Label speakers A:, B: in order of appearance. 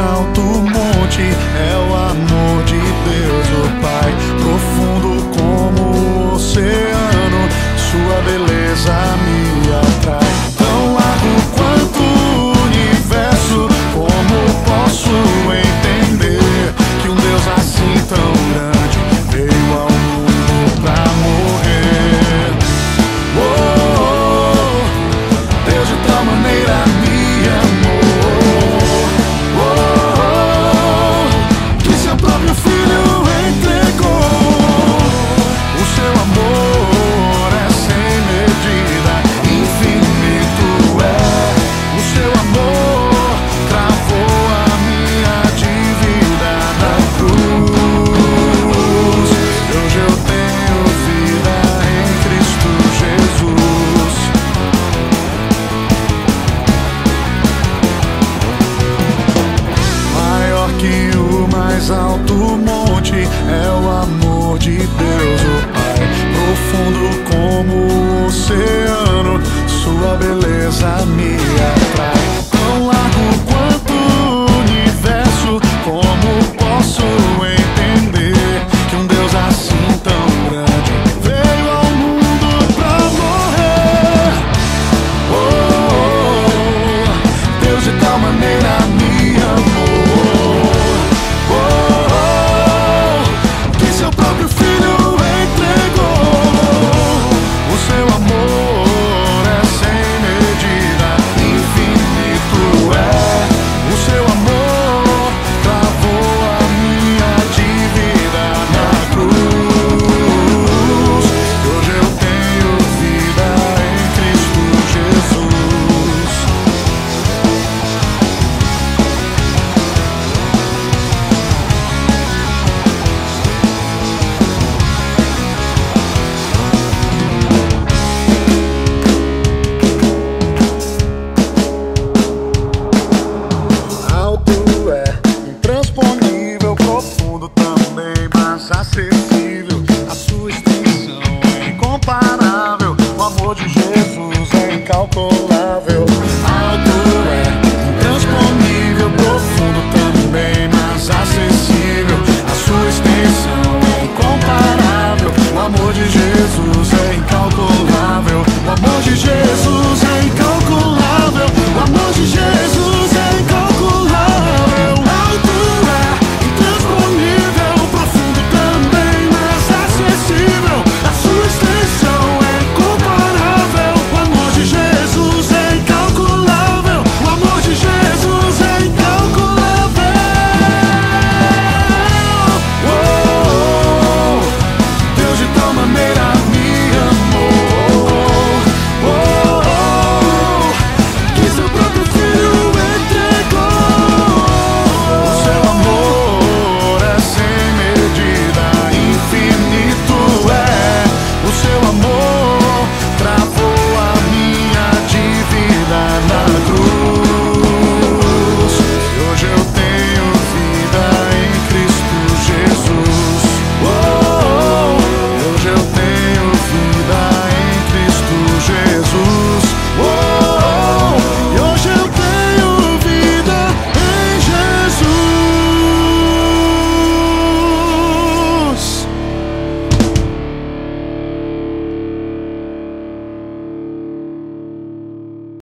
A: alto monte é o coming and I'm inacessível. A sua extensão é incomparável. O amor de Jesus é incalculável.